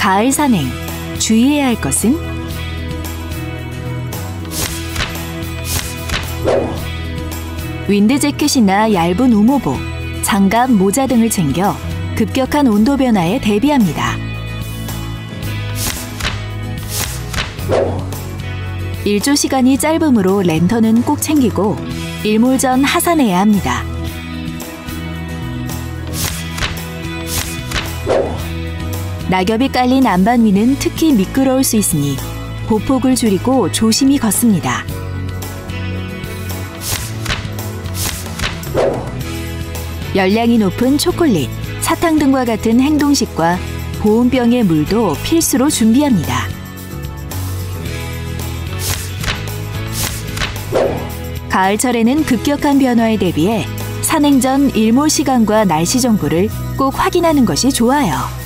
가을 산행 주의해야 할 것은 윈드 재킷이나 얇은 우모복, 장갑, 모자 등을 챙겨 급격한 온도 변화에 대비합니다. 일조 시간이 짧으므로 랜턴은 꼭 챙기고 일몰 전 하산해야 합니다. 낙엽이 깔린 안반 위는 특히 미끄러울 수 있으니 보폭을 줄이고 조심히 걷습니다. 열량이 높은 초콜릿, 사탕 등과 같은 행동식과 보온병의 물도 필수로 준비합니다. 가을철에는 급격한 변화에 대비해 산행 전 일몰 시간과 날씨 정보를 꼭 확인하는 것이 좋아요.